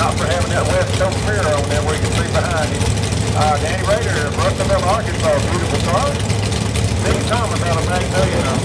not for having that west coast mirror on there where you can see behind you. Uh, Danny Rader, Russellville, Arkansas, beautiful car. Steve Thomas out of Magnolia,